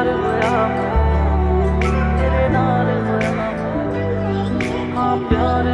ਨਾਲ ਹੋਇਆ ਤੇਰੇ ਨਾਲ ਹੋਇਆ ਹਾਂ ਪਿਆਰ